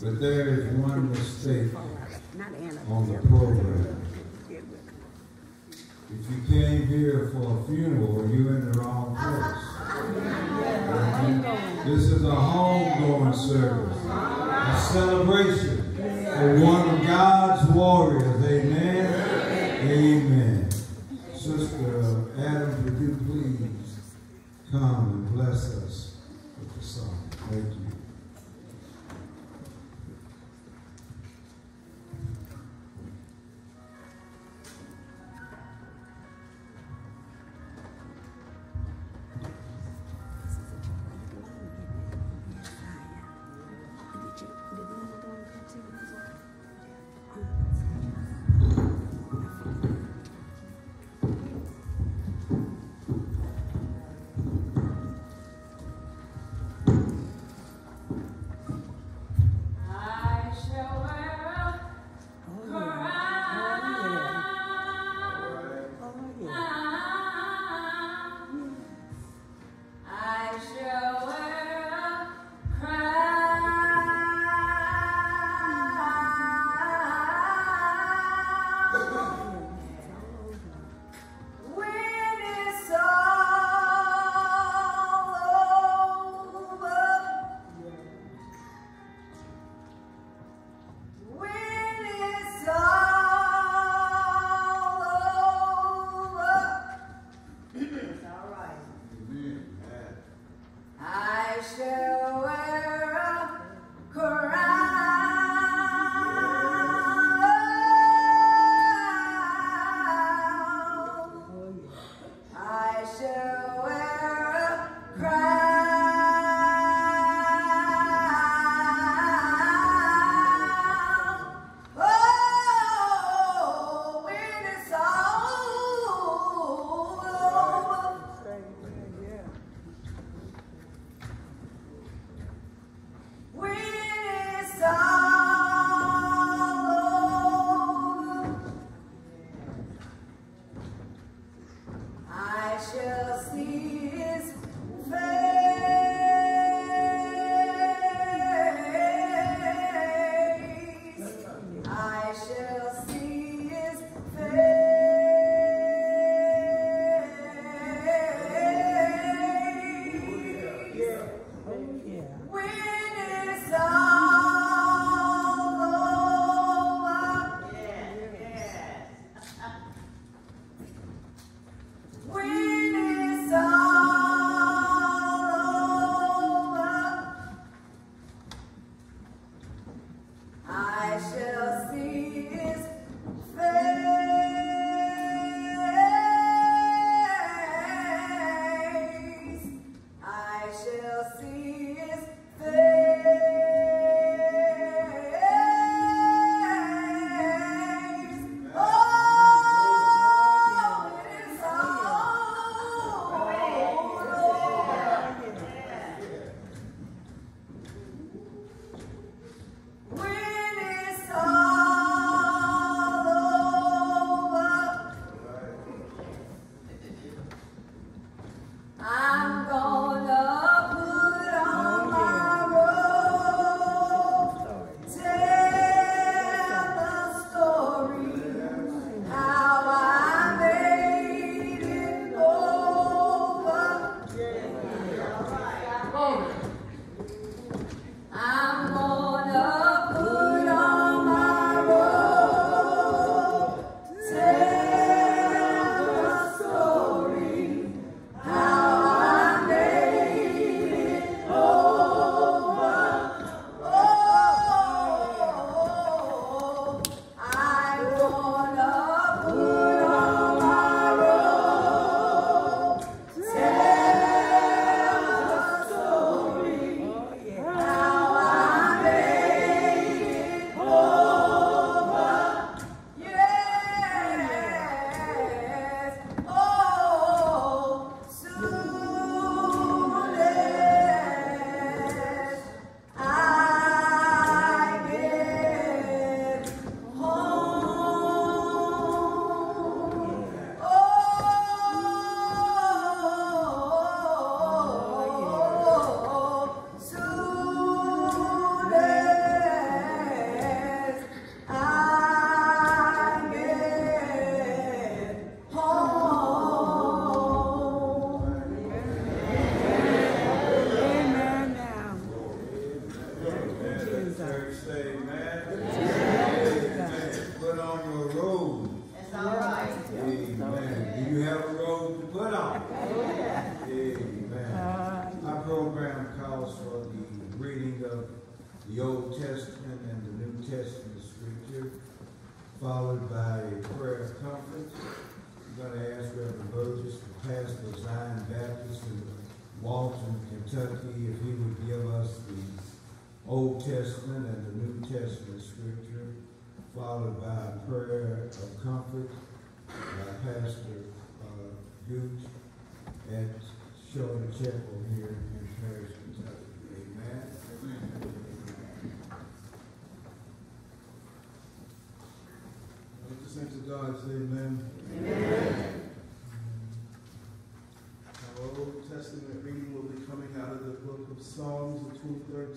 But there is one mistake on the program. If you came here for a funeral, you're in the wrong place. This is a homegoing service, a celebration.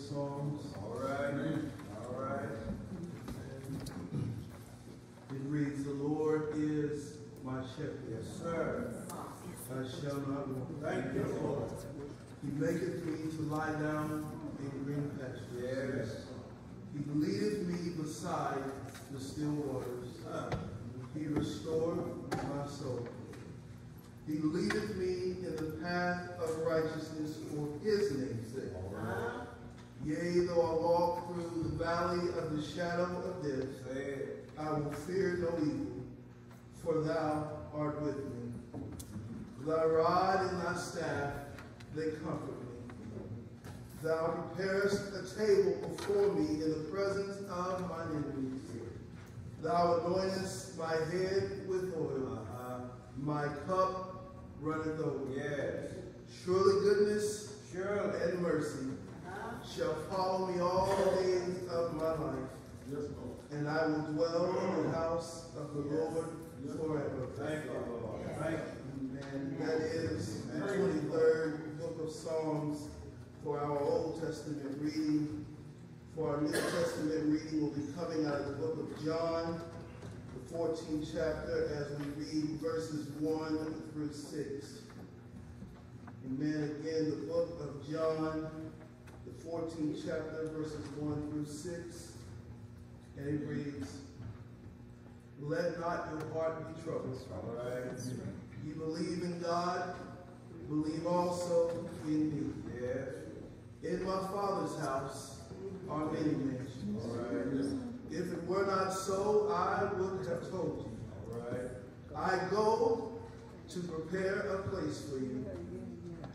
23rd Psalms. All right. All right. It reads, The Lord is my shepherd. Yes, sir. I shall not want. Thank you, Lord. He maketh me to lie down in green pastures. Yes. He leadeth me beside the still waters. He restored my soul. He leadeth me in the path of righteousness for his name's sake. Yea, though I walk through the valley of the shadow of death, Say it. I will fear no evil, for thou art with me. Thy rod and thy staff, they comfort me. Thou preparest a table before me in the presence of my enemies. Thou anointest my head with oil. My cup runneth over. Yes. Surely goodness Surely. and mercy shall follow me all the days of my life. Yes. And I will dwell in the house of the Lord forever. Thank you, Lord. Thank you. And that is the 23rd book of Psalms for our Old Testament reading. For our New Testament reading will be coming out of the book of John, the 14th chapter, as we read verses 1 through 6. Amen. Again, the book of John, the 14th chapter, verses 1 through 6. And it reads, Let not your heart be troubled. Right. You believe in God, believe also in me. Yes. In my Father's house are many mansions. Right. If it were not so, I would have told you. Right. I go to prepare a place for you.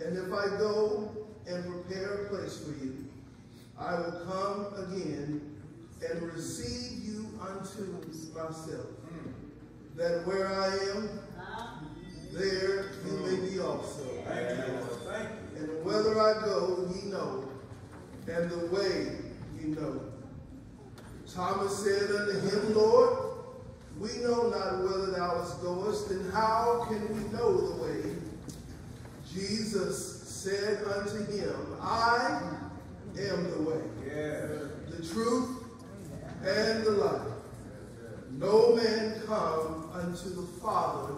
And if I go and prepare a place for you, I will come again and receive you unto myself, that where I am, there you may be also. Thank you, Lord. Thank you. And whether I go, ye know, and the way ye know. Thomas said unto him, Lord, we know not whither thou goest, and how can we know the way? Jesus said unto him, I am the way, the truth, and the life. No man come unto the Father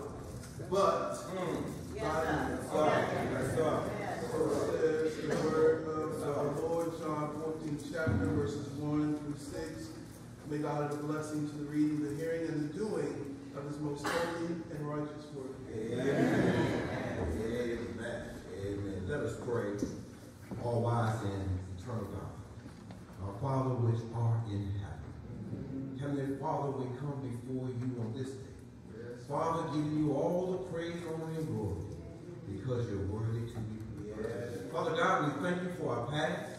but mm. by me. That's all. That's all. So says the word of our Lord, John 14, chapter, verses 1 through 6. May God add a blessing to the reading, the hearing, and the doing of his most holy and righteous word. Amen. Amen. Amen. Let us pray. All wise and eternal God. Our Father which art in heaven. Heavenly Father, we come before you on this day. Father, giving you all the praise, honor, and glory because you're worthy to be praised. Father God, we thank you for our past.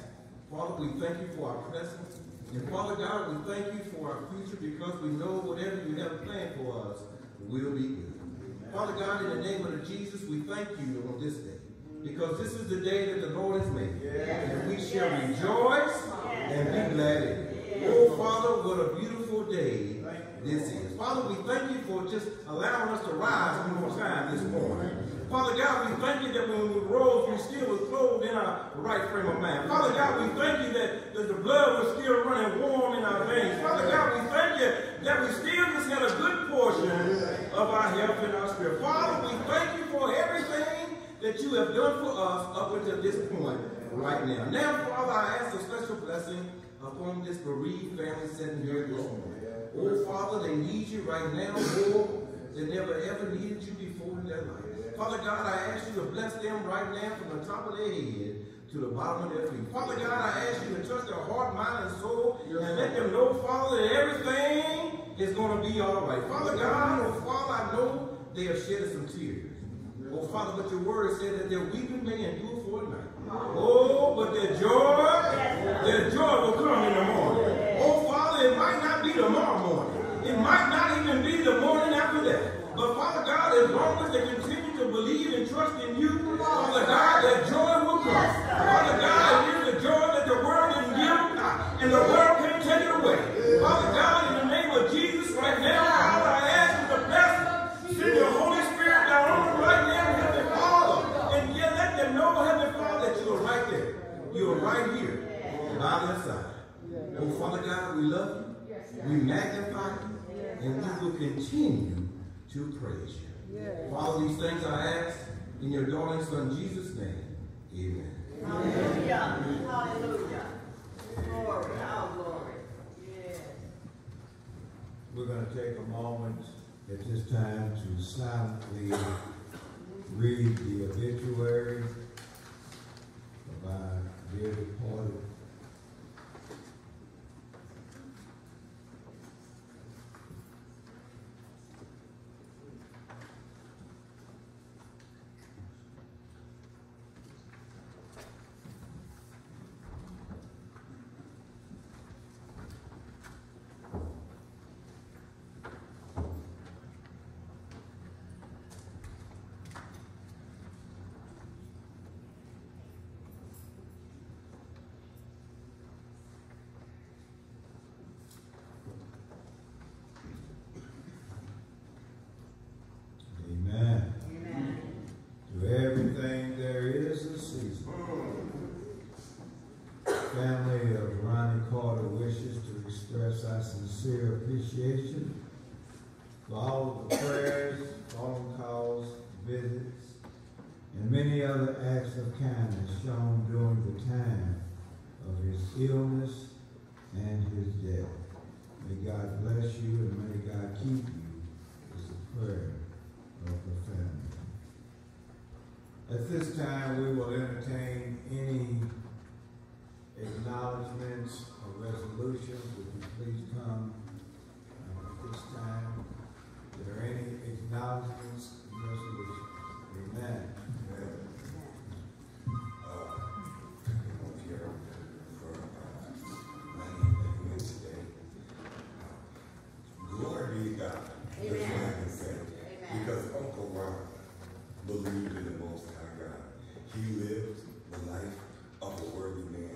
Father, we thank you for our present. And Father God, we thank you for our future because we know whatever you have planned for us will be good. Father God, in the name of Jesus, we thank you on this day because this is the day that the Lord has made. And we shall rejoice and be glad in it. Oh, Father, what a beautiful day this is. Father, we thank you for just allowing us to rise one more time this morning. Father God, we thank you that when we rose, we still was clothed in our right frame of mind. Father God, we thank you that, that the blood was still running warm in our veins. Father God, we thank you that we still just had a good portion of our health and our spirit. Father, we thank you for everything that you have done for us up until this point right now. Now, Father, I ask a special blessing upon this bereaved family sitting here this morning. Oh, Father, they need you right now more than ever ever needed you before in their their life. Father God, I ask you to bless them right now from the top of their head to the bottom of their feet. Father God, I ask you to touch their heart, mind, and soul, and let them know, Father, that everything is going to be all right. Father God, oh Father, I know they have shed some tears. Oh Father, but your word said that their weeping may endure for a night. Oh, but their joy, their joy will come in the morning. Oh Father, it might not be tomorrow morning. It might not even be the morning after that. But Father God, as long as they continue to believe and trust in you, Father God, that joy will come. Father God, it is the joy that the world didn't give them, and the world can't take it away. Father God, in the name of Jesus, right now, Father, I ask you to bless, send your Holy Spirit down on them right now, Heavenly Father, and yet let them know, Heavenly Father, that you are right there. You are right here, by their side. Oh, Father God, we love you. We magnify you, and we will continue to praise you. Father, these things I ask in your darling Son Jesus' name. Amen. Hallelujah. Hallelujah. Glory. Our glory. Yes. We're going to take a moment at this time to silently read the obituary of our dear departed Amen. Amen. To everything there is a season. Family of Ronnie Carter wishes to express our sincere appreciation for all of the prayers, phone calls, visits, and many other acts of kindness shown during the time of his illness and his death. May God bless you and may God keep you is the prayer of the family. At this time, we will entertain any acknowledgments or resolutions. Would you please come at this time? There any acknowledgments resolutions? Amen. Glory be to God. That's what I can say. Amen. Because Uncle Ron believed in the Most High God. He lived the life of a worthy man.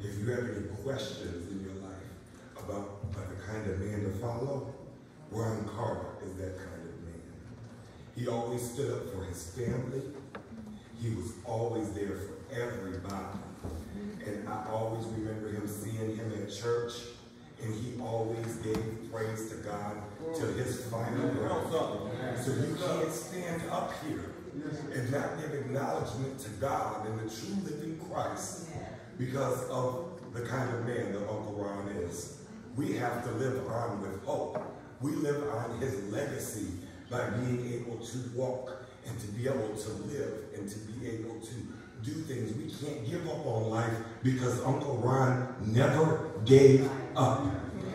If you have any questions in your life about uh, the kind of man to follow, Ron Carter is that kind of man. He always stood up for his family. He was always there for everybody. And I always remember him seeing him at church, and he always gave praise to God till his final breath. So you can't stand up here and not give acknowledgement to God and the true living Christ because of the kind of man that Uncle Ron is. We have to live on with hope. We live on his legacy by being able to walk and to be able to live and to be able to do things. We can't give up on life because Uncle Ron never gave up.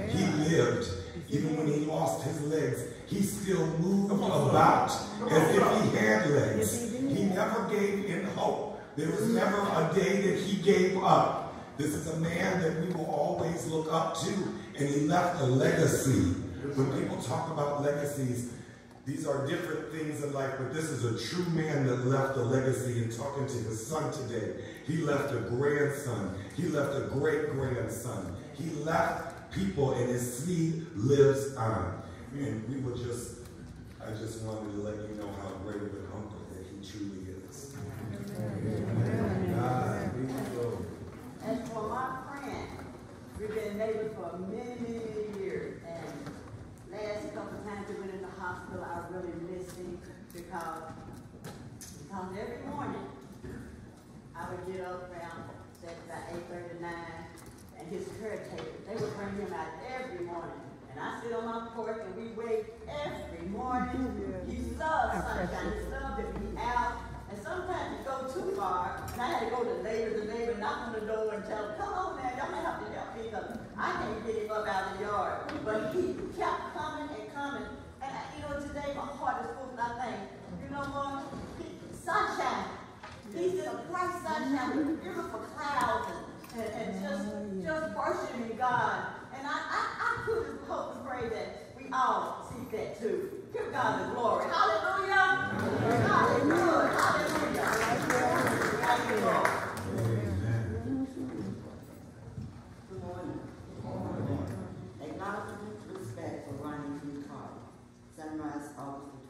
He lived. Even when he lost his legs, he still moved about as if he had legs. He never gave in hope. There was never a day that he gave up. This is a man that we will always look up to, and he left a legacy. When people talk about legacies, these are different things in life, but this is a true man that left a legacy and talking to his son today. He left a grandson. He left a great-grandson. He left people and his seed lives on. And we were just, I just wanted to let you know how great of an uncle that he truly is. As for my friend, we've been neighbors for many, many. And last couple times we went in the hospital, I really missed him because, because every morning I would get up around, say about eight thirty-nine, and his caretaker, they would bring him out every morning. And I sit on my porch and we wait every morning. He loved sunshine, he loved never and sometimes you go too far, and I had to go to neighbor to neighbor, knock on the door and tell him, come on man, y'all have to help me because I can't get him up out of the yard. But he kept coming and coming. And I, you know, today my heart is full of that thing. You know, what? sunshine. He's in a bright sunshine with beautiful clouds and, and, and just, just worshiping God. And I, I, I couldn't hope but pray that we all see that too. Give God the glory. Hallelujah. Hallelujah. Hallelujah. Good morning. Acknowledgement respect for Sunrise August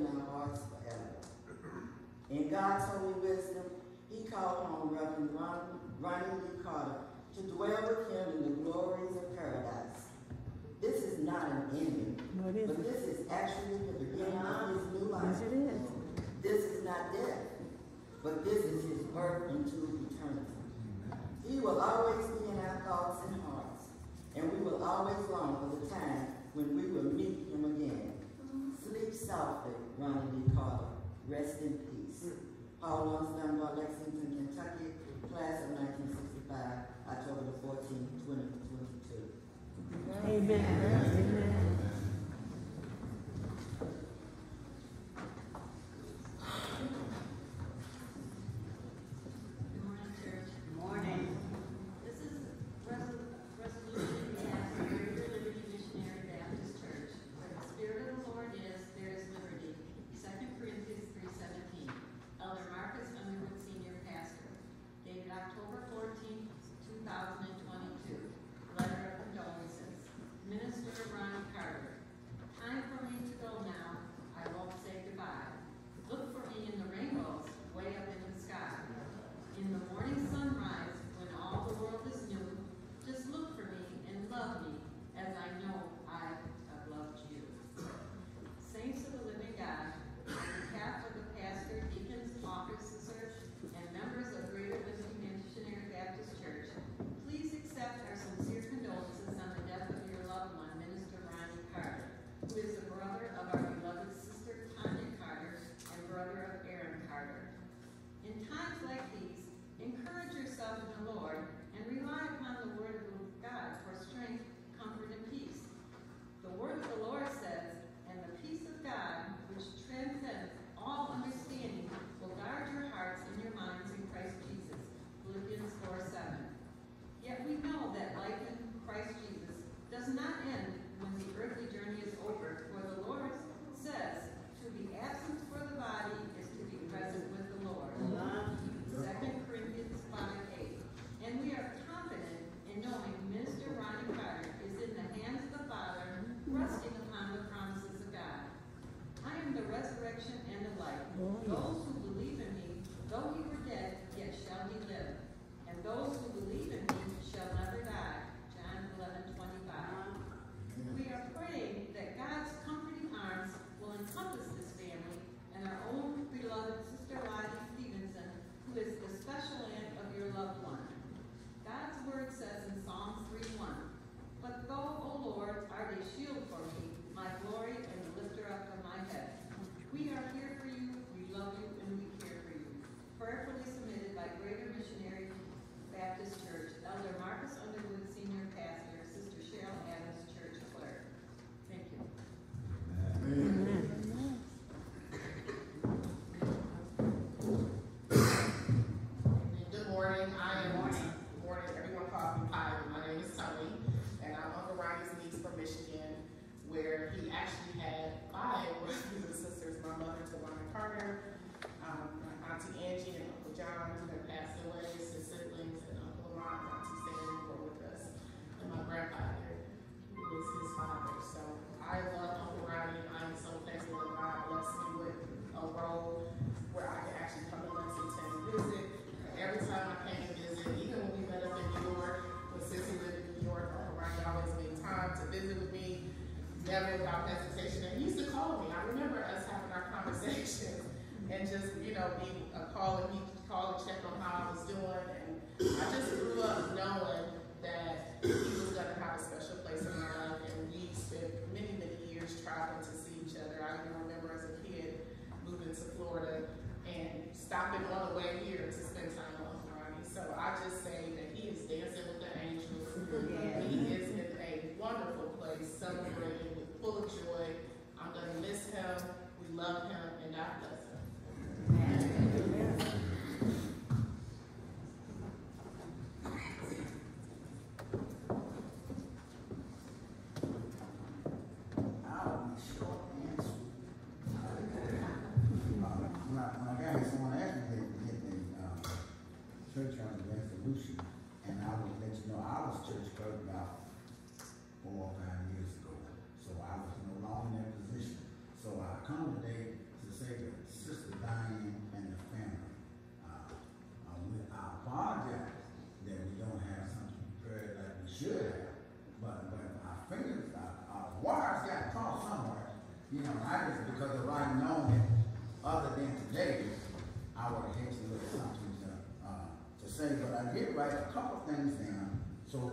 in our hearts forever. In God's holy wisdom, he called on Reverend Ronnie Lee Carter to dwell with him in the glories of paradise. This is not an ending, no, but this is actually the beginning of his new life. Yes, it is. This is not death, but this is his birth into eternity. He will always be in our thoughts and hearts, and we will always long for the time when we will meet him again. Sleep softly, Rhonda D. Carter. Rest in peace. Mm. Paul Laurence Dunbar, Lexington, Kentucky, class of 1965, October the 14th, 2022. Amen. Amen. Amen.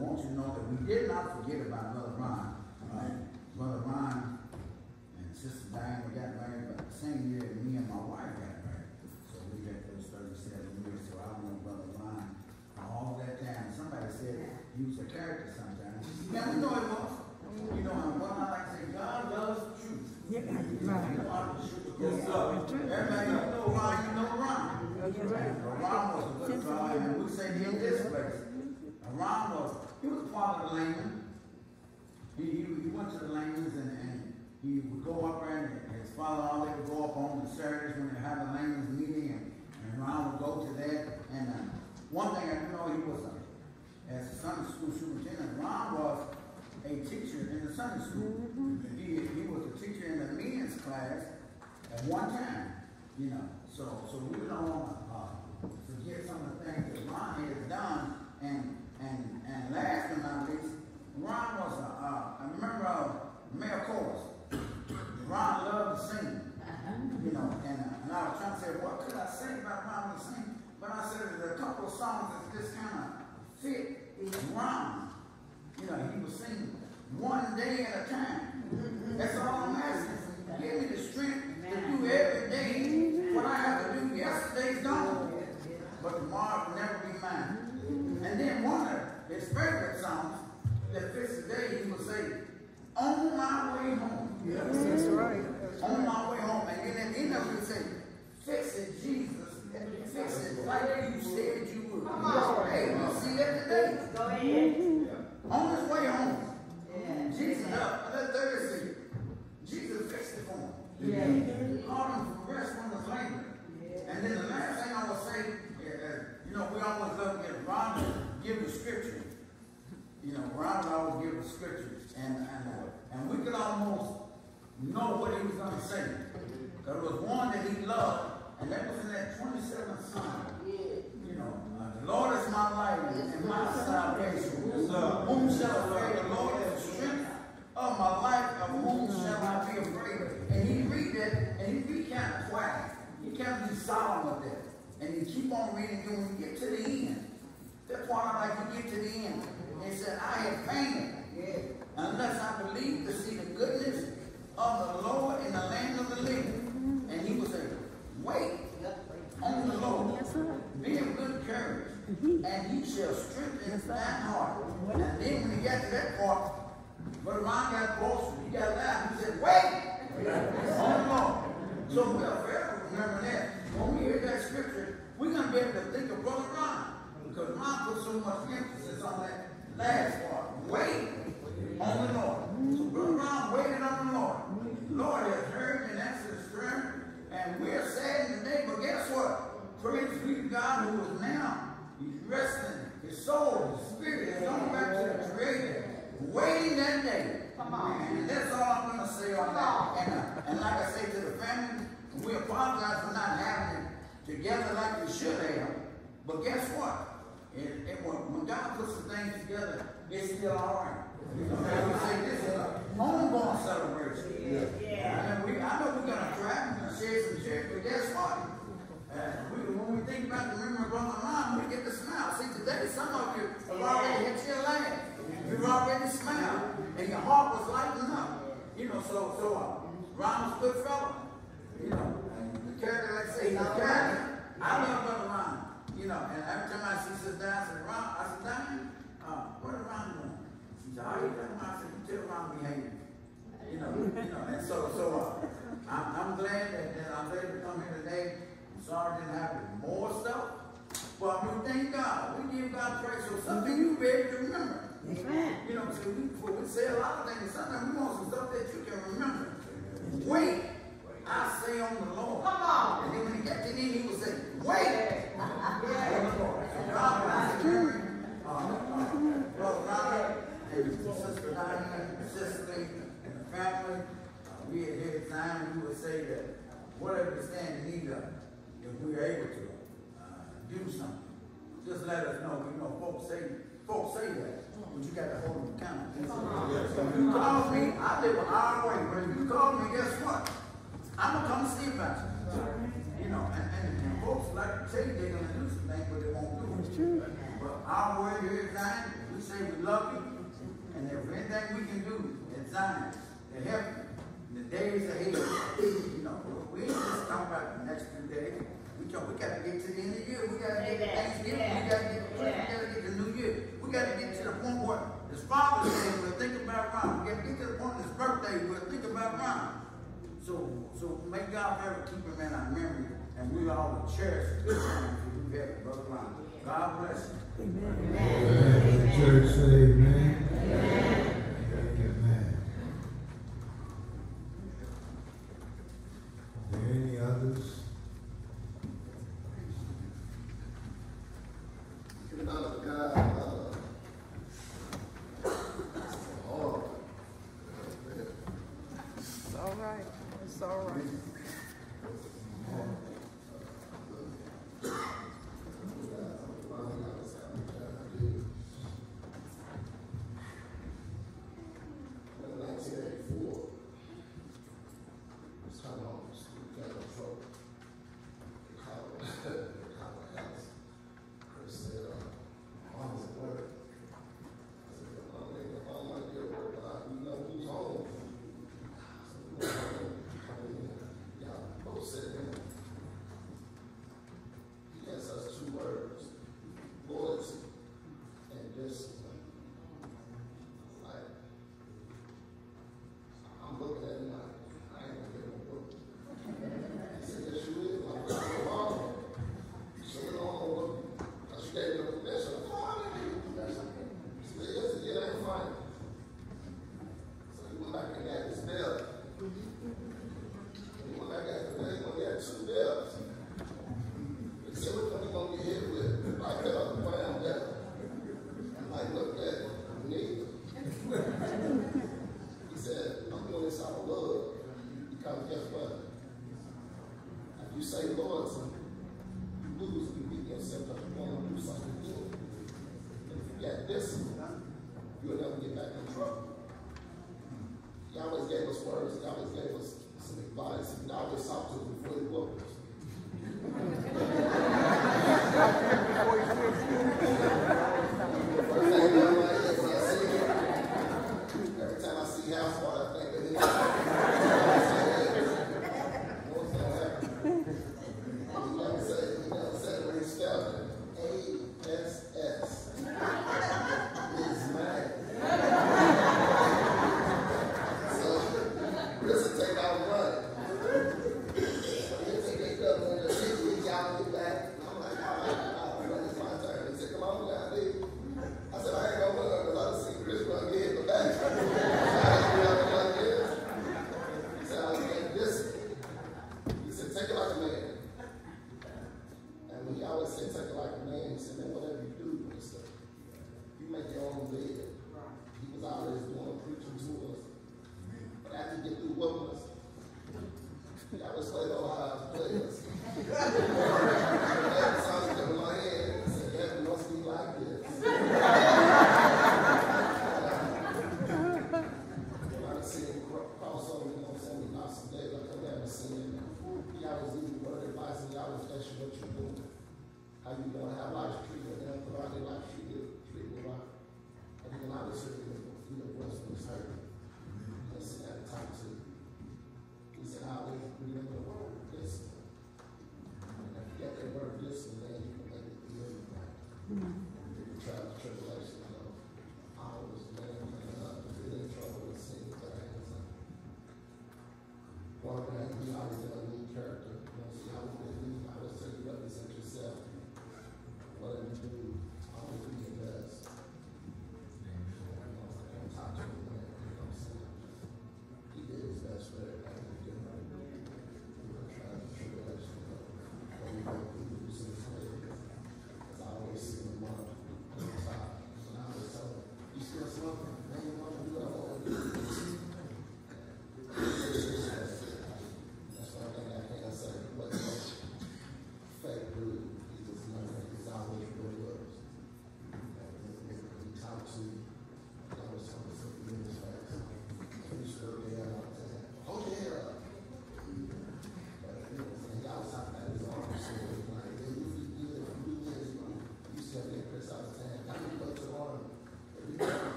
Want to know that we did not forget about Brother Ron. Uh, Brother Ron and Sister Diana got married about the same year that me and my wife got married. So we got those thirty-seven years, so I know Brother Ron all that time. Somebody said he was a character sometimes. Yeah, we know it was. You know, and what I like to say, God loves the truth. Yeah, You know, right. you know how the truth Yes, goes. sir. That's true. Everybody you know Ron, you know Ron. That's right. Ron was a good guy, and we say he in this place. And Ron was, he was part of the Layman. He, to the Layman's and, and he would go up there and his father always would go up on the Saturdays when they had the Layman's meeting and, and Ron would go to that. And uh, one thing I do know, he was, a, as a Sunday school superintendent, Ron was a teacher in the Sunday school. He, he was a teacher in the men's class at one time, you know. So, so we don't want to uh, forget some of the things that Ron has done. And, and, and last but not least, Ron was a, uh, I remember uh, Mayor Chorus. Ron loved to sing, you know, and, uh, and I was trying to say, what could I say about Ron to sing? But I said, there's a couple of songs that just kind of fit Ron. You know, he was singing one day at a time. That's all I'm asking. Give me the strength to do every day what I have to do. Yesterday's gone, but tomorrow will never be mine. And then one of his favorite songs that fits day he would say, On my way home. That's right. On my way home. And then at the end of it, he say, Fix it, Jesus. Fix it like you said you would. Come on. Hey, we see that today. Go ahead. On his way home. Yeah. Jesus, uh, let third see. Jesus fixed it for him. Yeah. He called him from rest from his labor. And then the last thing I will say, uh, you know, we always love to get Ron give the scripture. You know, Ron always give the scriptures. And, and, uh, and we could almost know what he was going to say. There was one that he loved, and that was in that 27th Psalm. You know, uh, the Lord is my light and my salvation. Yes, sir. Whom shall I fear? The Lord is the strength of my life. Of whom shall I be afraid? And he read that, and he be kind of quiet. He can't be solemn with that. And you keep on reading, and when you get to the end, that's why I like to get to the end. And he said, I have fainted unless I believe to see the goodness of the Lord in the land of the living. And he was a wait on the Lord. Yes, sir. Be of good courage, and he shall strengthen thine heart. And then when he got to that part, Brother Ron got closer. He got loud. He said, Wait on the Lord. So we'll forever remember that. When we hear that scripture, we're going to be able to think of Brother Ron. Ron put so much emphasis on that last part. Wait on the Lord. So Brother Ron waited on the Lord. The Lord has heard and answered his prayer. And we're saddened today, but guess what? Praise be to God who is now he's resting his soul, his spirit is going back to the Creator, waiting that day. Come on. And that's all I'm going to say on that. And, uh, and like I say to the family, we apologize for not having it together like we should have. But guess what? It, it, when when God puts some things together, it's still all right. You know, we say this, uh, homeborn celebration. Yeah. And we, I know we're gonna cry and share some tears, but guess what? Uh, we, when we think about the memory of Brother Ron, we get to smile. See, today some of you have already hit your leg. You've already smiled, and your heart was lighting up. You know, so so uh, Ron was a good fella. You know, and the character, like I say, he's a character. I love Brother Ron. You know, and every time I see Sister Diane, I say, Ron, I said, Diane, uh, what is Ron doing? She said, how you doing? I said, you tell Ron behaving. You know, you know, and so so uh, I'm, I'm glad that, that I'm able to come here today. I'm sorry I didn't have more stuff. But we thank God. We give God praise. So something you be able to remember. Amen. You know, so we, well, we say a lot of things. Sometimes we want some stuff that you can remember. Wait, I say on the Lord. Come on. And then when he got to the end, he would say, wait on the Lord. So God bless you. Brother Robert and Sister and the family, we at here time, we would say that whatever we stand in need of, if we are able to do something, just let us know. You know, folks say, folks say that, but you got to hold them accountable. If you call me, I live an hour away, but if you call me, guess what? I'm gonna come see about you. You know, and, and, and folks like to say they're gonna do some things, but they won't do it. But our word here at Zion, we say we love you, and if anything we can do at Zion to help you in the days ahead, you know, we ain't just talking about the next few days. We talk, we gotta get to the end of the year, we gotta get to Amen. Thanksgiving, we gotta get, we Yeah. gotta get to New Year. We gotta get to the point where his Father's Day, we'll think about Ron. We gotta get to the point of his birthday, we'll think about Ron. So, so may God ever keep him in our memory, and we all will cherish the good times that we've had with Brother Ron. God bless you. Amen. The church say amen. Amen. Amen. Are there any others? Giving honor to God, uh, all It's all right. It's all right. in nineteen eighty-four. It's kind of, got in trouble. The College, the College House. Chris said, uh, mom was at work. I said, "Well, I'm nigga, I'm not get work, but I, you know who's home. I said, "Well, I mean, Y'all both said that. He has us two words, loyalty and discipline. Like, I'm looking at him like, I ain't gonna get no book. He said, yes, you is. I'm like, "Oh, mom, so we don't know what, cause you gave me the permission. I'm like, "Oh, I didn't give you permission." He said, yes, it did, I ain't fine. So he went back and got his bill. He went back and got his bill, he had two bills. He said, which one you gonna get hit with? Like, uh, brown bill. I'm like, look at neither. He said, I'm doing this out of love. Because guess what? If you say Lord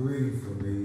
breathe for me.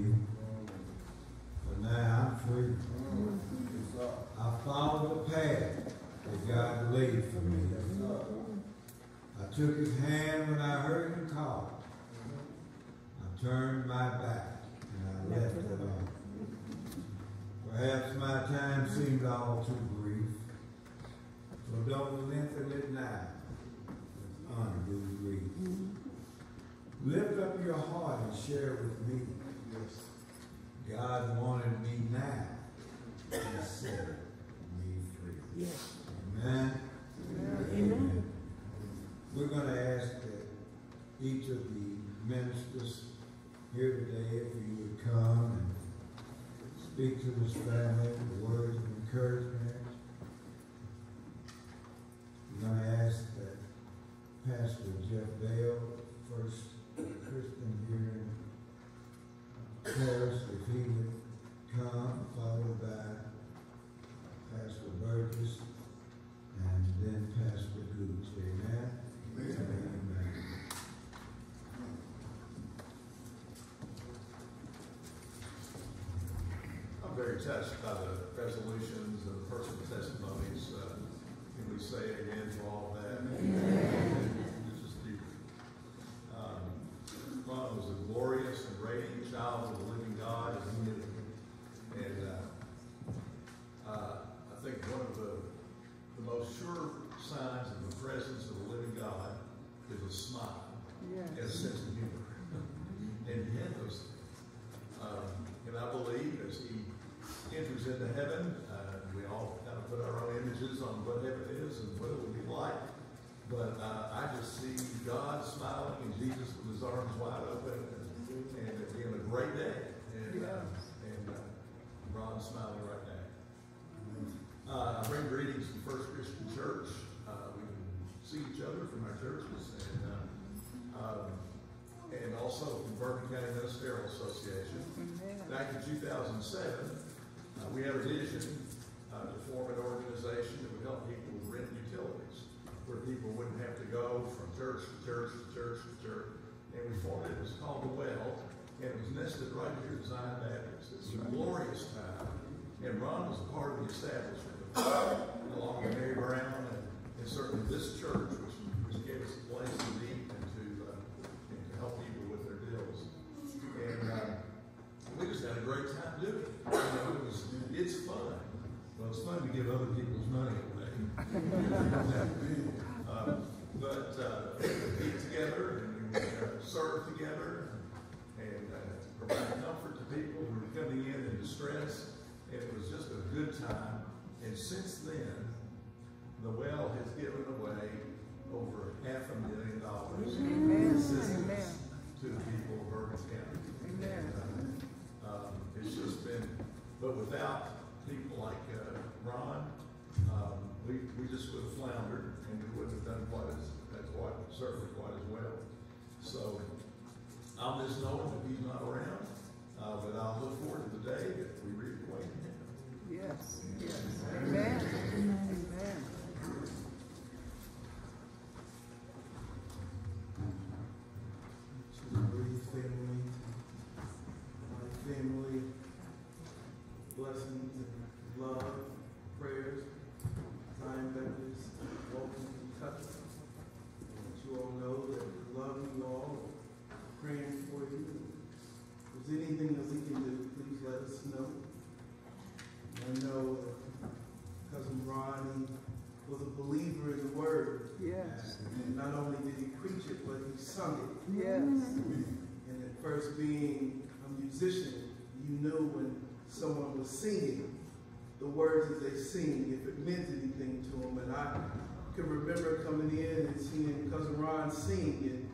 encourage us by the resolutions and the personal testimony. I'm smiling right now. Uh, I bring greetings from First Christian Church. Uh, we can see each other from our churches and, uh, um, and also from Bourbon County Ministerial Association. Back in 2007, uh, we had a vision uh, to form an organization that would help people with rent utilities, where people wouldn't have to go from church to church to church to church. And we formed it. It was called The Well and it was nested right here at Zion Baptist. It's a glorious time. And Ron was a part of the establishment, along with Mary Brown and, and certainly this church, which, which gave us a place to meet and to, uh, and to help people with their bills. And uh, we just had a great time doing it. You know, it was, it's fun. Well, it's fun to give other people's money away. Uh, but uh, get together and uh, serve together comfort to people who are coming in in distress. It was just a good time. And since then, the well has given away over half a million dollars in assistance to the people of Bourbon County. And, uh, um, it's just been, but without people like uh, Ron, um, we, we just would have floundered and we wouldn't have done quite as, as quite, certainly quite as well. So I'm just knowing that he's not around, uh, but I'll look forward to the day that we reacquaint him. Yes, yes. Amen. Amen. to the Breathe family, my family, blessings and love, prayers, Zion Baptist, welcome to touch. And let you all know that we love you all, praying for you. If there's anything that we can do, please let us know. I know uh, cousin Ronnie was a believer in the word. Yes, And not only did he preach it, but he sung it. yes. And at first being a musician, you knew when someone was singing the words that they sing, if it meant anything to them. And I can remember coming in and seeing Cousin Ron sing and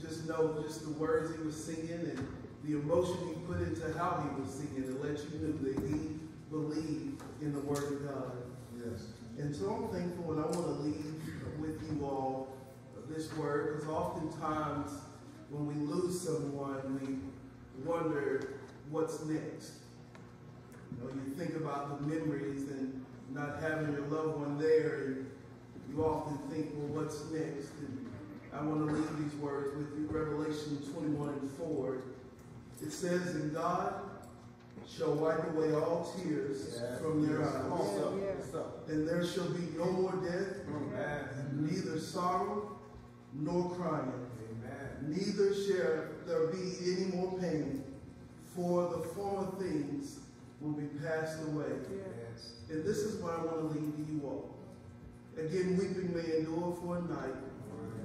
just know just the words he was singing and the emotion he put into how he was singing and let you know that he believed in the word of God. Yes. And so I'm thankful and I want to leave with you all this word because oftentimes when we lose someone, we wonder what's next. You know, you think about the memories and not having your loved one there, and you often think, well, what's next? And I want to leave these words with you. Revelation 21 and 4. It says, And God shall wipe away all tears from their eyes. And there shall be no more death, neither sorrow nor crying. Amen. Neither shall there be any more pain, for the former things will be passed away. And this is what I want to leave to you all. Again, weeping may endure for a night,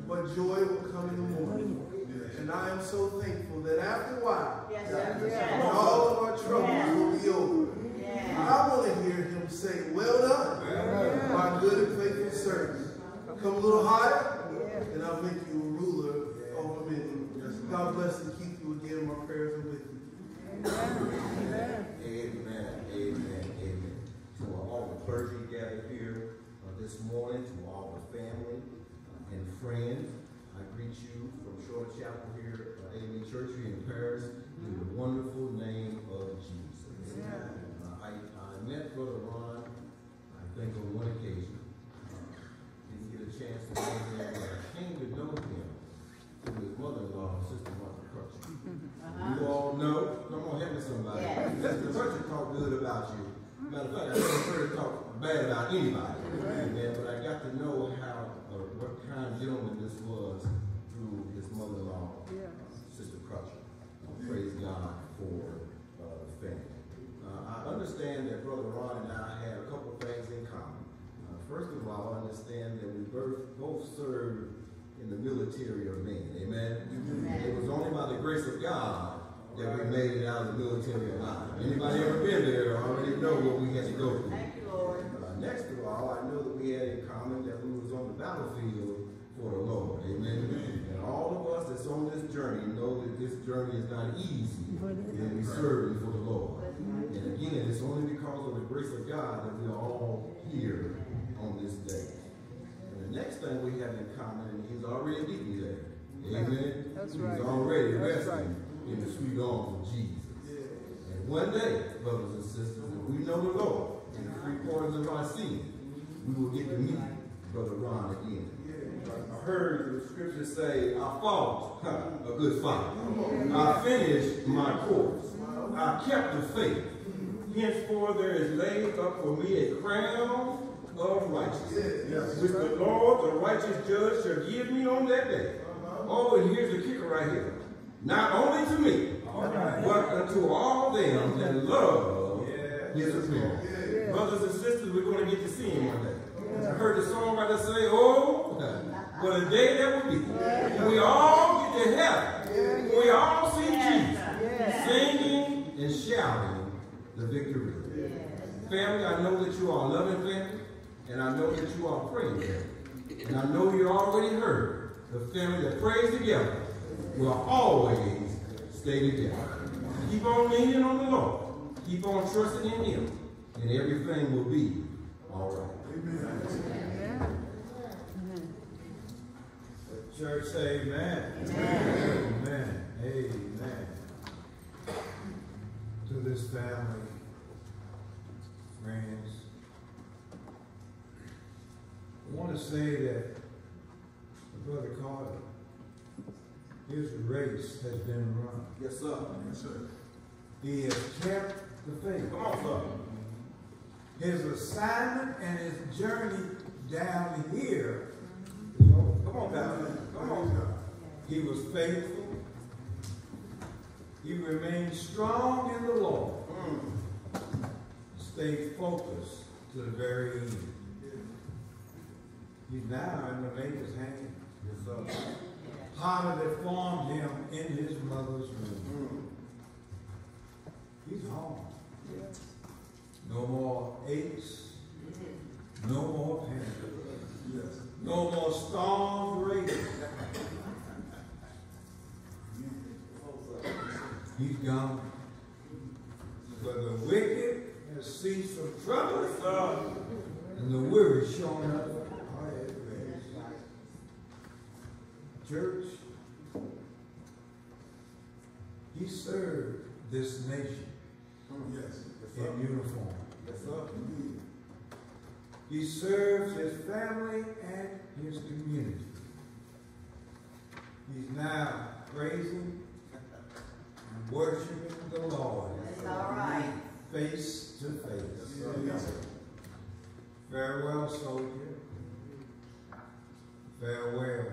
but joy will come in the morning. And I am so thankful that after a while, Yes, sir. when Yes. all of our troubles Yes. will be over, Yes. I want to hear him say, Well done, my good and faithful servant. Come a little higher, and I'll make you a ruler over many. God bless and keep you again. My prayers are with you. Amen, amen, amen. To all the clergy gathered here uh, this morning, to all the family uh, and friends, I greet you from Short Chapel uh, here in Paris, in the wonderful name of Jesus. Uh, I, I met Brother Ron, I think on one occasion. Uh, didn't get a chance to meet him, but I came to know him through his mother-in-law, Sister Martha Crutcher. You all know, come on, help me somebody. Yes. Sister Crutcher talk good about you. Matter of fact, I never heard her talk bad about anybody. Amen. But I got to know how, uh, what kind of gentleman this was through his mother-in-law, Sister Crutcher. Praise God for uh, the family. Uh, I understand that Brother Ron and I have a couple things in common. Uh, first of all, I understand that we both, both served in the military of men. Amen? It was only by the grace of God that we made it out of the military alive. Anybody ever been there already know what we had to go through. Thank you, Lord. Uh, next of all, I know that we had in common that we was on the battlefield for the Lord. Amen. And all of us that's on this journey know that this journey is not easy when we serving for the Lord. And again, it's only because of the grace of God that we are all here on this day. And the next thing we have in common, and he's already getting there. Amen. That's He's already resting in the sweet arms of Jesus. And one day, brothers and sisters, if we know the Lord and the three quarters of our sin, we will get to meet Brother Ron again. I heard the scripture say, I fought a good fight. I finished my course. I kept the faith. Henceforth there is laid up for me a crown of righteousness, which the Lord, the righteous judge, shall give me on that day. Oh, and here's the kicker right here. Not only to me, but unto all them that love his appearance. Brothers and sisters, we're going to get to see him one day. I heard the songwriter say, oh, what a day that will be. We all get to heaven. We all see Jesus singing and shouting the victory. Family, I know that you are a loving family, and I know that you are a praying family. And I know you already heard the family that prays together will always stay together. Keep on leaning on the Lord. Keep on trusting in Him, and everything will be all right. Church say amen. Amen. Amen. Amen. To this family, friends, I want to say that Brother Carter, his race has been run. Yes, sir. Yes, sir. He has kept the faith. Come on, sir. His assignment and his journey down here Come on, Pastor. Come on. He was faithful. He remained strong in the Lord. Stayed focused to the very end. He's now in the Maker's hand. Yes. Potter that formed him in his mother's womb. He's home. No more aches. No more pain. No more storms raging. He's gone. But the wicked has ceased from trouble, and the weary showing up. Church, he served this nation oh, yes. in uniform. Yes, sir. He serves his family and his community. He's now praising and worshiping the Lord That's all right. face to face. Farewell, soldier. Farewell,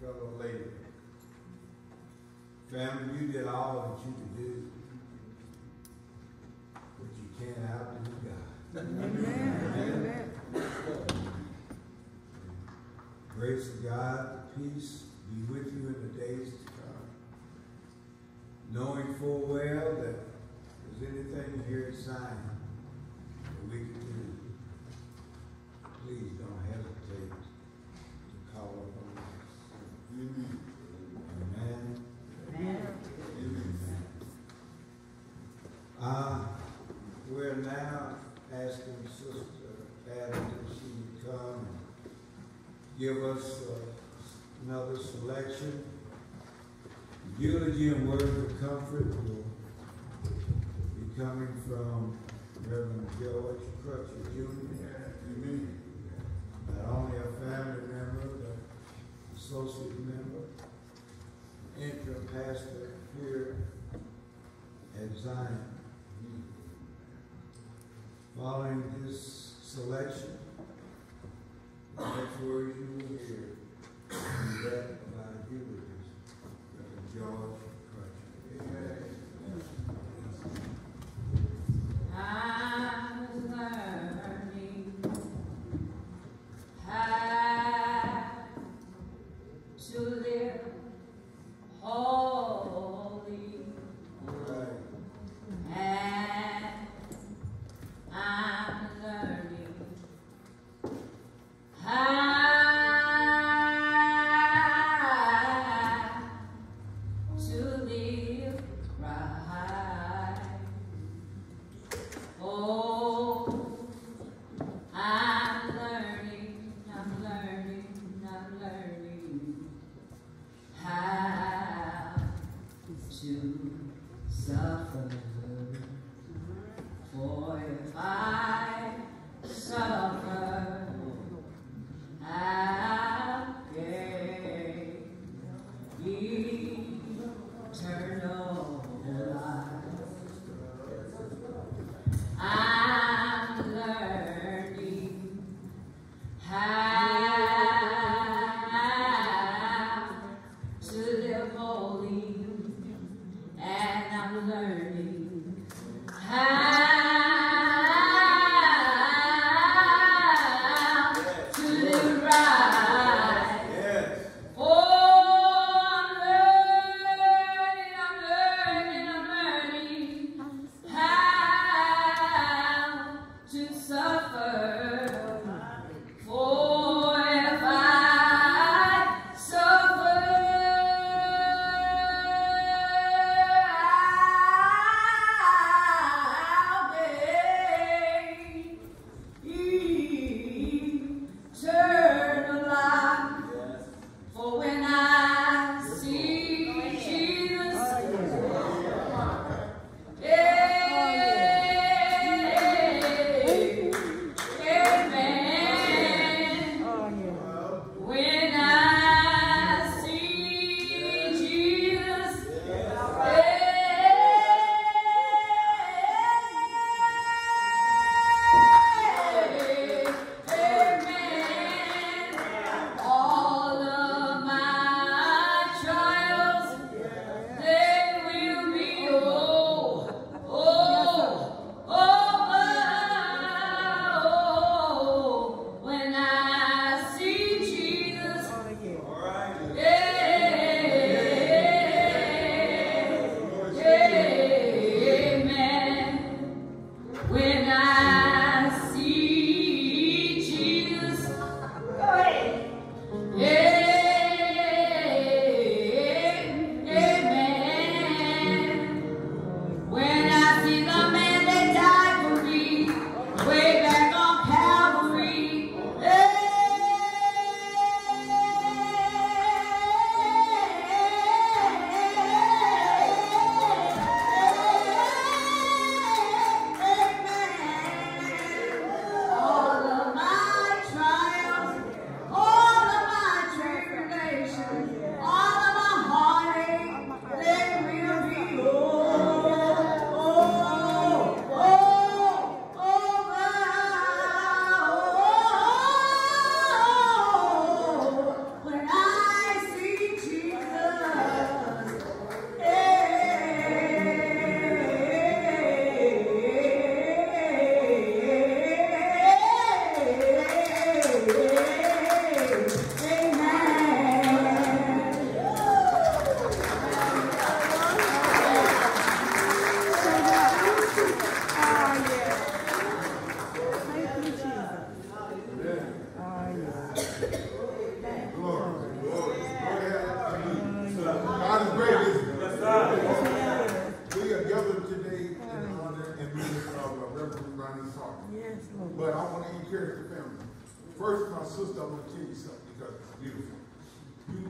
fellow lady. Family, you did all that you could do, but you can't outdo God. Amen. Grace of God, peace be with you in the days to come. Knowing full well that there's anything here at Zion that we can do, please don't hesitate to call upon us. Amen. Amen. Amen. Uh, we're now asking Sister Adam if she would come and give us uh, another selection. Eulogy and words of comfort will be coming from Reverend George Crutcher Jr. Amen. Not only a family member, but associate member, interim pastor here at Zion. Following this selection, next words you will hear is that of our eulogist, Reverend George Crutcher. I was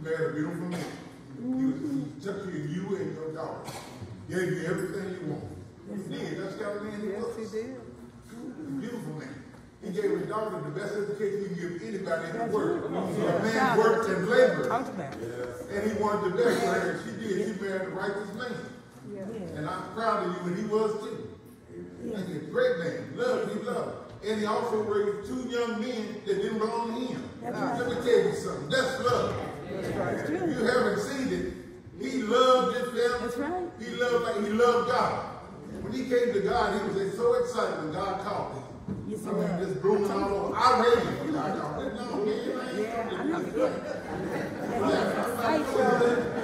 married a beautiful man. He, was, he took of you and your daughter. Gave you everything you want. He did. That's the kind of man he was. Yes, he did. Beautiful man. He gave his daughter the best education he can give anybody in the world. A man worked and labored. It. And he wanted the best for her. She did. She married the righteous man. Yeah. And I'm proud of you, and he was too. And he's a great man. Love, he loved. And he also raised two young men that didn't belong to him. Right. Let me tell you something. That's love. That's right. true. You haven't seen it. He loved his family. That's right. He loved like he loved God. When he came to God, he was so excited when God called him. Yes, I mean, just blooming all over. I read it when God called him. No, man, I ain't Yeah, know. to do that.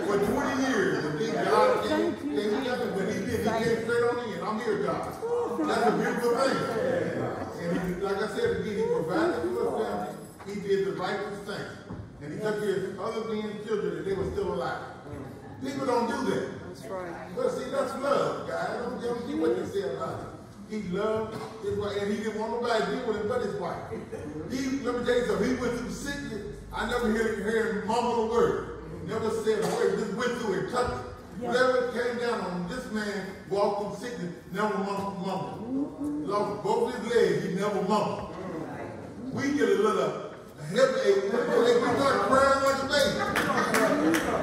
For 20 years, and then God came, came together, but he did. He came straight on in. I'm here, God. That's a beautiful thing. And he, like I said again, he provided for his family. He did the righteous thing. And he took his other men's children and they were still alive. People don't do that. That's right. Well, see, that's love, guys. Don't, don't what they say about it. He loved his wife, and he didn't want nobody to deal with him but his wife. He, let me tell you something, he went through sickness. I never hear, hear him mumble a word. Never said a word, just went through it, touched it. Whatever came down on him, this man walked through sickness, never mum- mumbled. Lost both his legs, he never mumbled. We get a little hip ache, we start like a baby.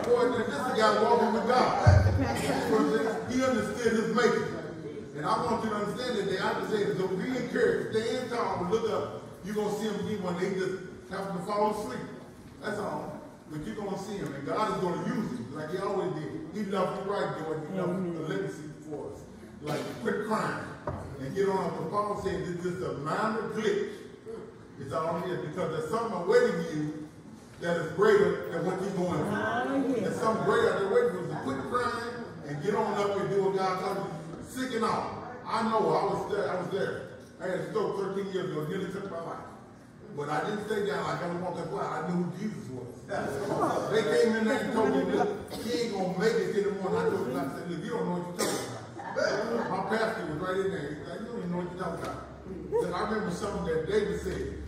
Boy, this is a guy walking with God. You know what I'm? He understood his making. And I want you to understand that they have to say, so be encouraged, stand tall, look up. You're going to see them be when they just happen to fall asleep. That's all. But you're going to see him, and God is going to use him like he always did. He loved you right, Jordan. He left a legacy for us. Like, quit crying and get on up. And Paul said, this is a minor glitch. It's all here because there's something awaiting you that is greater than what you're going through. Ah, there's something greater that waiting for you. So quit crying and get on up and do what God told you. Sick and all. I know, I was there. I was there. I had a stroke 13 years ago. Nearly took my life. But I didn't stay down like I was walking by. I knew who Jesus was. They came in there and told me, look, he ain't gonna make it to the morning. I told him, I said, look, you don't know what you're talking about. My pastor was right in there. He's like, you don't even know what you're talking about. He said, I remember something that David said.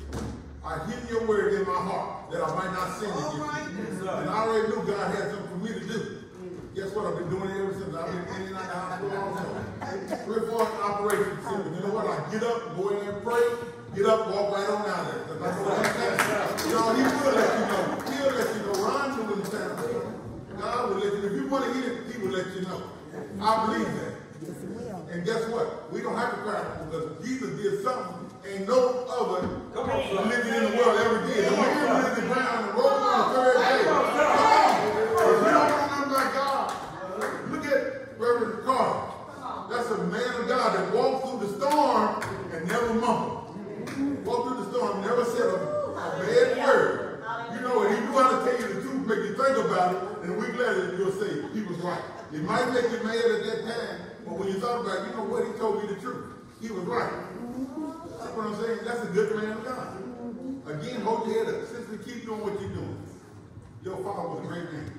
I hid your word in my heart that I might not sin against you. And I already knew God had something for me to do. Guess what? I've been doing it ever since. I've been in and out of the hospital also. Three or four operations. You know what? I get up, go in there and pray, get up, walk right on there. I what I'm You know, he will let you know. He'll let you know. Ron knew when it's time. God will let you know. If you want to hear it, he will let you know. I believe that. And guess what? We don't have to cry because Jesus did something ain't no other living in the world ever did. The man lived the ground and rose on the third day. Come on. If you don't know nothing God, look at Reverend Carter. That's a man of God that walked through the storm and never mumbled. Walked through the storm, never said a, a bad word. You know, and he knew how to tell you the truth, make you think about it, and a week later you'll say he was right. It might make you mad at that time, but when you thought about it, you know what? He told me the truth. He was right. That's what I'm saying. That's a good man of God. Again, hold your head up. Simply keep doing what you're doing. Your father was a great man.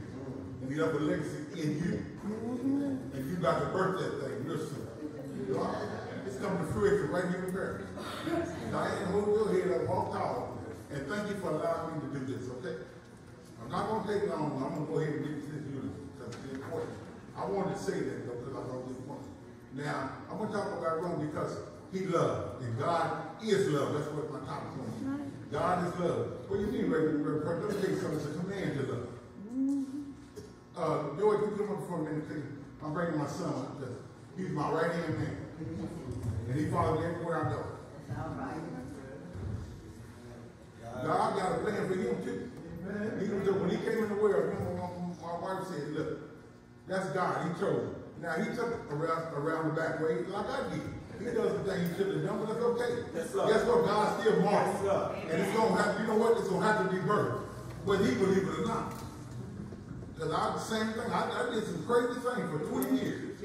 And he left a legacy in you. And you got to birth that thing are. It's coming to fruition right here in Paris. Diane, hold your head up, walk tall. And thank you for allowing me to do this, okay? I'm not going to take long. I'm going to go ahead and get this unit because it's important. I wanted to say that, though, because I know this point. Now, I'm going to talk about Rome because he loved, and God is love. That's what my topic is. God is love. What do you mean, Reverend? Reverend? Let me tell you something. It's a command to love. Uh, George, you come up for a minute, please. I'm bringing my son up he's my right hand man. And he follows me everywhere I go. All right. God got a plan for him too. He was, when he came in the world, my wife said, look, that's God, he chose him. Now he took around, around the back way like I did. He does the thing he should have done, but it's okay. Yes, Guess what? God still marks. Yes, sir. and it's gonna have, you know what? It's gonna have to be birthed. Whether he believe it or not. Because I the same thing. I, I did some crazy things for 20 years.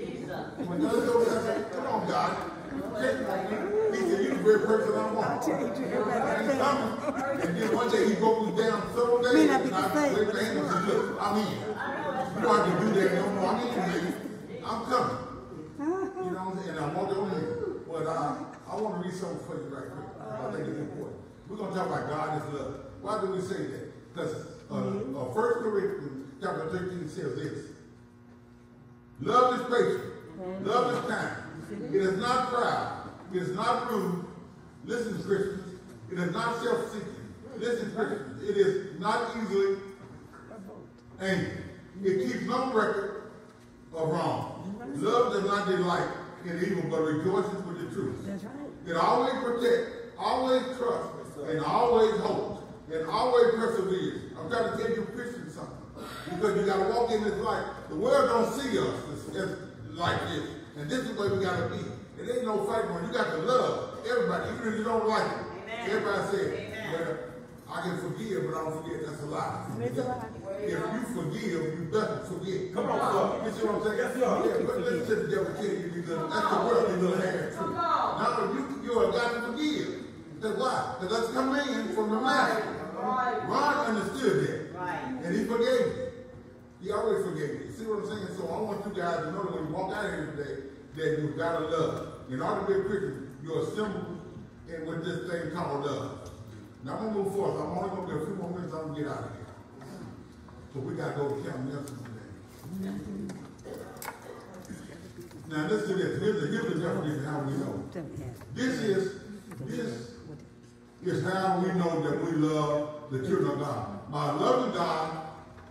When God told I said, come on, God. He said, you're the very person I want. And he's coming. And then one day he broke me down so bad. May not be and I the same, waved hand and it's said, look, I'm in. You don't have to do that no more. I'm in. I'm coming. You know what I'm saying? And I walked over there. Well, but um, I, I want to read something for you right quick. I think it's important. We're going to talk about God is love. Why do we say that? Because uh, uh, mm-hmm. 1 Corinthians chapter 13 says this. Love is patient. Mm-hmm. Love is kind. Mm-hmm. It is not proud. It is not rude. Listen, Christians. It is not self-seeking. Listen, Christians. It is not easily angry. It keeps no record of wrong. Love does not delight in evil, but rejoices with truth. That's right. It always protects, always trusts, and always hope, and always persevere. I'm trying to tell you Christians something. Because you gotta walk in this life. The world don't see us as, as like this. And this is where we gotta be. It ain't no fight one. You got to love everybody, even if you don't like it. Amen. Everybody said, Amen. well, I can forgive, but I don't forget. That's a lie. It's a lie. If you forgive, you better forget. Come on, sir. You see what I'm saying? Yes, sir. Yeah, but listen to the devil tell you, you little, that's the world, you little hair. Come on. Now, you, you are got to forgive. That's why. Because that's command from the master. Right. Ron understood that. Right. And he forgave me. He always forgave me. See what I'm saying? So I want you guys to know that when you walk out here today, that you've got to love. In order to be a Christian, you're assembled in with this thing called love. Now I'm gonna move forward. I'm only gonna be a few more minutes. I'm gonna get out of here. So we gotta go to Camp Nelson today. Now listen to this. Here's the, here's the definition of how we know. This is this is how we know that we love the children of God. By loving God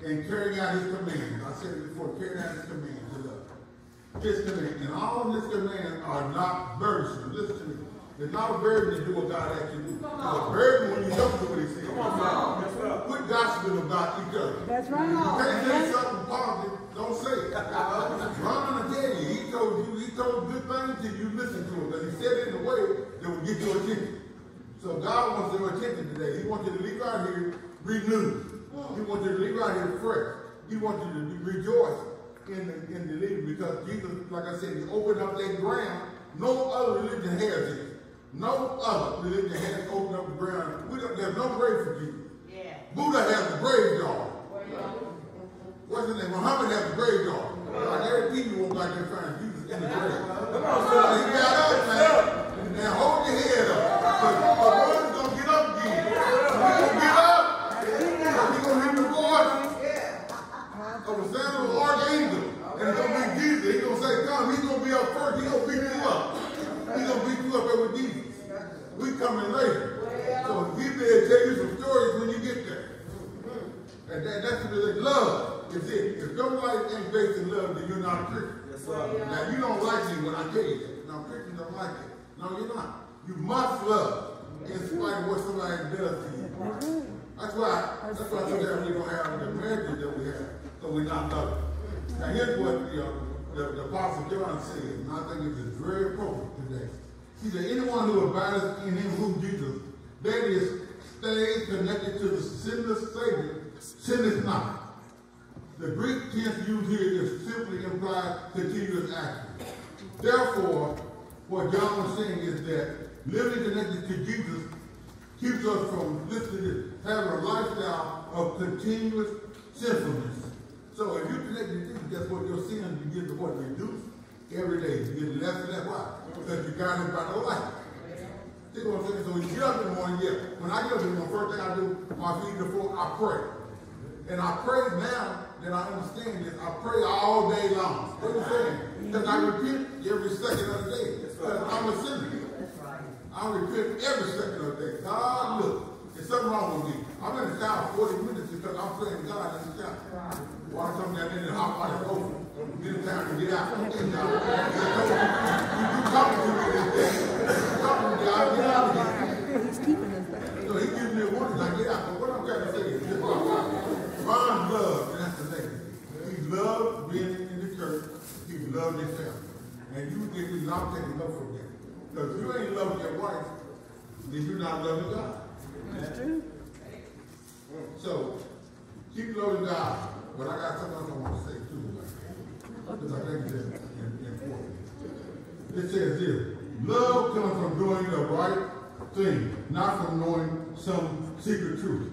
and carrying out his commands. I said it before, carrying out his commands to love. His command. And all his commands are not burdensome. Listen to me. It's not a burden to do what God asks you to do. It's a burden when you don't do what he says. Come on, sir. Yes. Quit gossiping about each other. That's right. You can't say something positive, don't say it. Ron will tell you, he told you, he told good things to you, listen to him, because he said it in a way that would get your attention. So God wants your attention today. He wants you to leave out here renewed. He wants you to leave out here fresh. He wants you to rejoice in the, in the living because Jesus, like I said, he opened up that ground. No other religion has it. No other religion has opened up the ground. We don't, there's no grave for Jesus. Yeah. Buddha has a graveyard. What's his name? Muhammad has a graveyard. Like every people won't like to find Jesus in the grave. Come on, So sir. he got up, man. Now hold your head up. Because the word's gonna get up again. He gonna get up. He gonna hear the voice of the sound of the archangel. And it's gonna be Jesus. He gonna say, come, he's gonna be up first. He gonna beat you up. He gonna beat you up there with Jesus. We coming later. So he there tell you some stories when you get there. And that, that's really love. Is it? If your life ain't based in love, then you're not a Christian. Yes, sir. Now you don't like me when I tell you that. No, Christians don't like it. No, you're not. You must love in spite of what somebody does to you. That's why. That's why sometimes we don't have the marriages that we have, so we're not loving. Now here's what the, uh, the, the Apostle John said, and I think it is very appropriate today. He said, anyone who abides in him who Jesus, that is, stays connected to the sinless Savior, sinneth not. The Greek tense used here is simply implied continuous action. Therefore, what John was saying is that living connected to Jesus keeps us from listening, having a lifestyle of continuous sinfulness. So if you connect to Jesus, guess what? Your sins begin to what? Reduce every day. You get less and less. Why? Because you're guided by the light. See what I'm saying? So when you get up in the morning, yeah. When I get up in the morning, first thing I do, my feet before I pray. And I pray now that I understand this. I pray all day long. What you saying? Because I repent every second of the day. Because I'm a sinner. I repent every second of the day. God, look, there's something wrong with me. I'm in the shower 40 minutes because I'm praying God in the shower. Water comes down in the hot water over. Get it time to get out. You, you talking to. You. He's keeping us back. So he gives me a warning, I get out. But what I'm trying to say is. Ron loved, that's the. He loved being in the church. He loved his family. And you you not taking love from that. Because if you ain't loving your wife, then you're not loving God. That's true. So keep loving God. But I got something else I want to say too. Because I think it's im- important. It says this, love comes from doing the right thing, not from knowing some secret truth.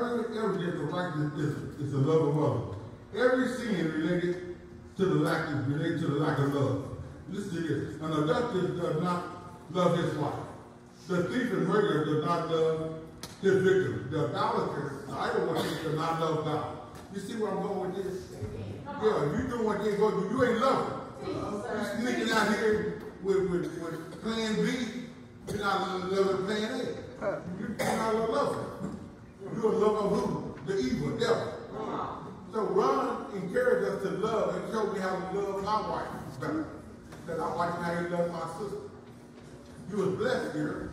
A permanent evidence of righteousness is, is the love of others. Every sin related to the lack is related to the lack of love. Listen to this. An adulteress does not love his wife. The thief and murderer does not love his victim. The idolater, the idol worshiper does not love God. You see where I'm going with this? Yeah, if you doing what they go do, you ain't loving. You sneaking out here with, with, with plan B, you're not loving plan A. You're not a a lover of who? The evil, devil. So Ron encouraged us to love and showed me how to love my wife better. Because I watched how he loved my sister. You was blessed, girl.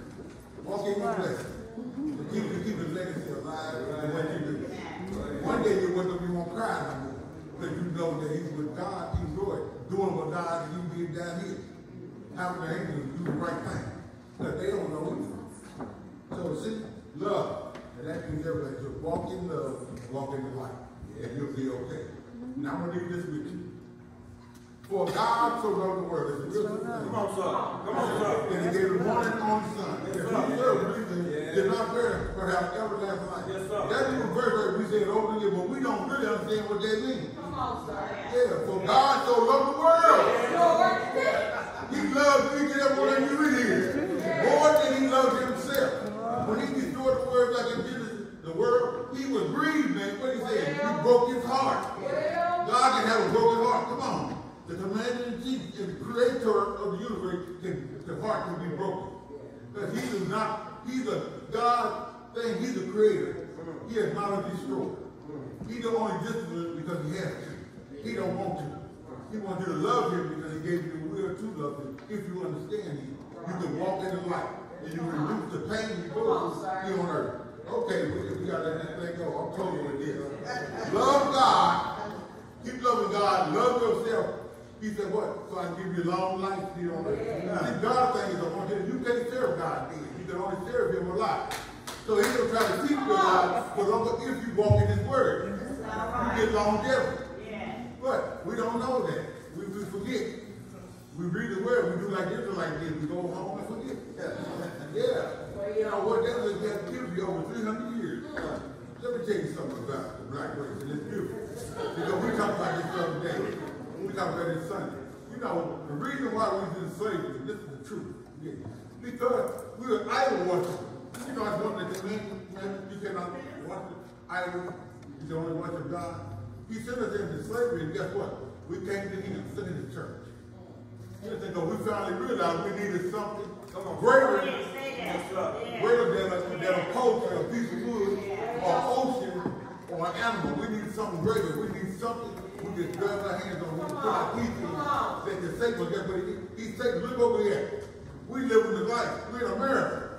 Walk in your blessing. To keep, to keep his legacy alive and what you do. One day you wouldn't be won't cry no more. Because you know that he's with God, he's doing, doing what God and you did down here. Having the angels do the right thing. But they don't know either. So see, love. And that means everything. So walk in love, walk in the light. And you'll be okay. Mm-hmm. Now I'm gonna leave this with you. For God so loved the world. It's a real simple. Come on, son. Come on, son. And he gave the one and only son. If he served reason, did not perish, but have everlasting life. Yes, sir. That even verse that we said over again, but we don't really understand what that means. Come on, sir. Yeah, for God so loved the world. He loved each and every one of you in here. More than he loves himself. When he world like in Genesis, the world, he was grieved, man. What he said? He broke his heart. God can have a broken heart. Come on. The commander in chief and creator of the universe, can, the heart can be broken. Because he is not, he's a God thing, he's a creator. He is not a destroyer. He don't only discipline because he has to. He don't want to. He wants you to love him because he gave you the will to love him. If you understand him, you can walk in the light and you reduce the pain you go through here on earth. Okay, we, we got to let that thing go. I'm closing with this. Love God. Keep loving God. Love yourself. He said, what? So I give you long life here on earth. See, God thing is, I want you can't serve God then. You can only serve him a lot. So he's going to try to keep you alive for if you walk in his word. You get longevity. Yeah. But we don't know that. We, we forget. We read the word, we do like Israelites did. We go home and forget. Yeah. You know what? That was a captivity over 300 years. Let me tell you something about the black race, and it's beautiful. Because we talked about this other day. We talked about this Sunday. You know, the reason why we in slavery, this is the truth. Yeah. Because we were idol worshipers. You know, I one of the commandments, you cannot worship idol. You can only worship God. He sent us into slavery, and guess what? We came to him, sent in the church. You know, so we finally realized we needed something greater, greater than a, than a culture, a piece of wood, or ocean, or an animal. We need something greater. We need something we can grab our hands on. We can put our teeth in. That can save us. That's what he, he said, look over here. We live in the life. We're in America.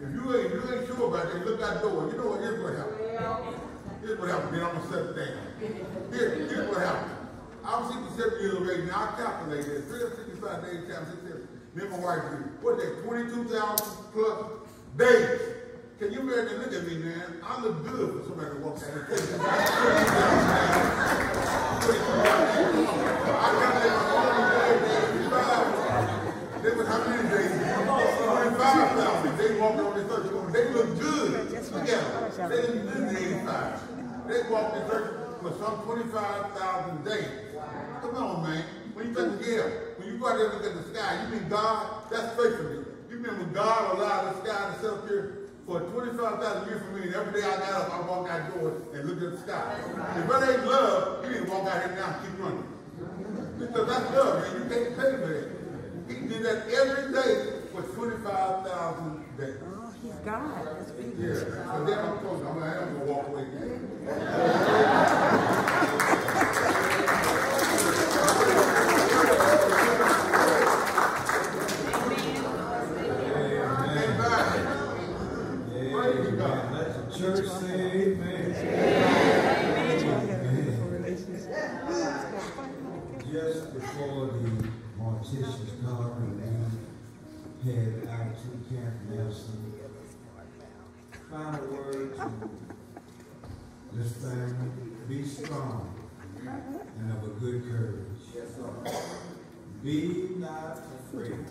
If you ain't, you ain't sure about that, look out the door. You know what? Here's what happened. Here's what happened. Then I'm going to set it down. Here, here's what happened. I'm 67 years old age now. I calculated it. 365 days times 67. Me and my wife did. What that? 22,000 plus days. Can you imagine? Look at me, man. I look good for somebody to walk down the street. I calculated 25. They was how many days? 25,000. They walked on this earth. They look good together. They didn't in 85. They walked this earth for some 25,000 days. Come on, man. When you think of you go out there and look at the sky, you mean God? That's faith for me. You mean when God allowed the sky to sit up here for 25,000 years for me, and every day I got up, I walked out the door and looked at the sky. If that ain't love, you need to walk out here now and keep running. Because that's love, man. You can't pay for that. He did that every day for 25,000 days. Oh, he's God. That's big. Yeah. So then I'm close. I'm going to walk away. And of a good courage. Be not afraid,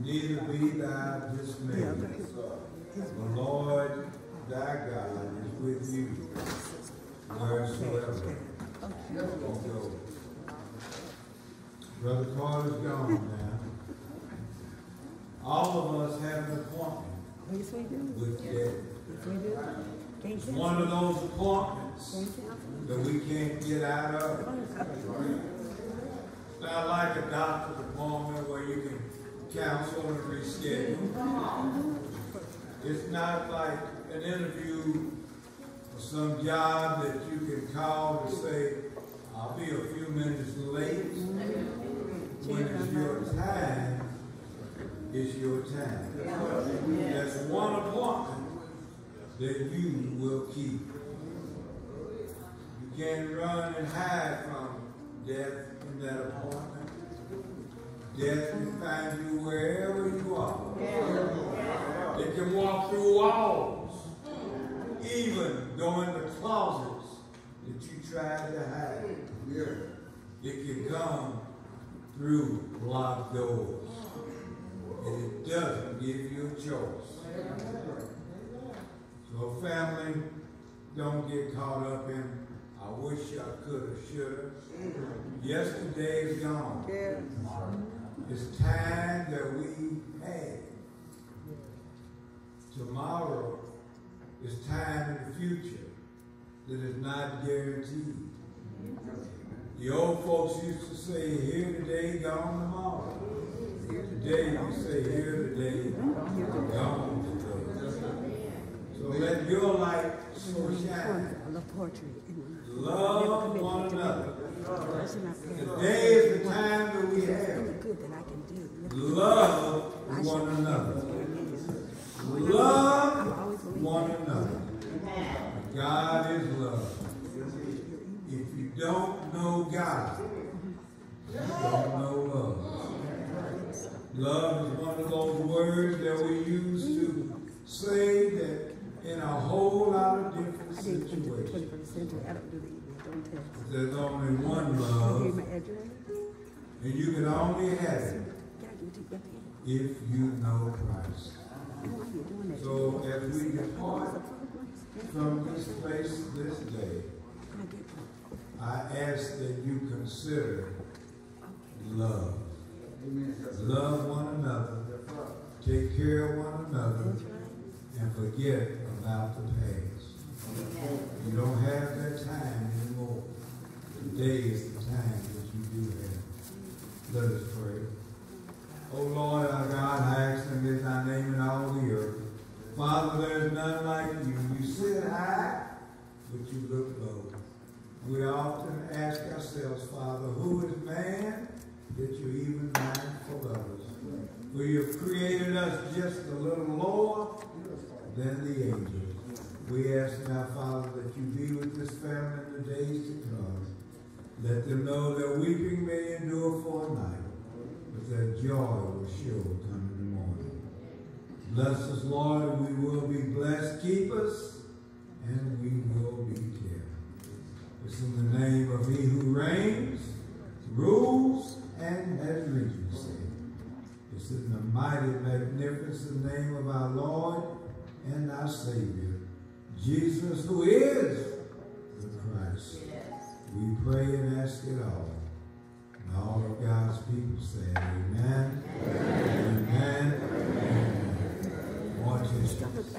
neither be thou dismayed. The Lord thy God is with you wheresoever you go. Brother Carter's gone now. All of us have an appointment Yes, we do. with death. Yes, we do. It's one of those appointments Can't cancel. That we can't get out of. Not like a doctor's appointment where you can counsel and reschedule. It's not like an interview or some job that you can call to say, I'll be a few minutes late. When it's your time, it's your time. That's one appointment that you will keep. You can't run and hide from death in that appointment. Death can find you wherever you are. It can walk through walls, even go into closets that you tried to hide. It can come through locked doors. And it doesn't give you a choice. So family, don't get caught up in, I wish I coulda, shoulda. Yesterday is gone. It's time that we had. Tomorrow is time in the future that is not guaranteed. The old folks used to say, here today, gone tomorrow. Today, we say, here today, gone today. So let your light so shine. I love poetry. Love one another. That's my parents. Today is the time that we have. Something good that I can do. Love one another. Love one another. God is love. If you don't know God, you don't know love. Love is one of those words that we use to say that in a whole lot of different I didn't enter the situations. 21st century. I don't do the email. Don't tell. There's only one love, my address? and you can only have it Can I give it to you? Back here? if you know Christ. Why are you doing that? So as we depart from this place this day, I get one? I ask that you consider love. Love one another, take care of one another, and forget about the past. You don't have that time anymore. Today is the time that you do have. Let us pray. Oh Lord our God, I ask and lift thy name in all the earth. Father, there is none like you. You sit high, but you look low. We often ask ourselves, Father, who is man that you even mindful of us? For you have created us just a little lower than the angels. We ask now, Father, that you be with this family in the days to come. Let them know that weeping may endure for a night, but that joy will sure come in the morning. Bless us, Lord, we will be blessed. Keep us, and we will be kept. It's in the name of He who reigns, rules, and has regency. It's in the mighty, magnificent name of our Lord and our Savior, Jesus, who is the Christ. We pray and ask it all. And all of God's people say, Amen. Amen. Amen. Amen. Watch this.